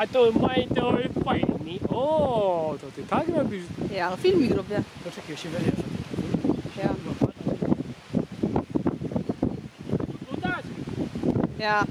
A to mají to je fajný. O, to ty tak robíš. Ja, no filmik robię. Poczekaj, się weźmiesz. Ja.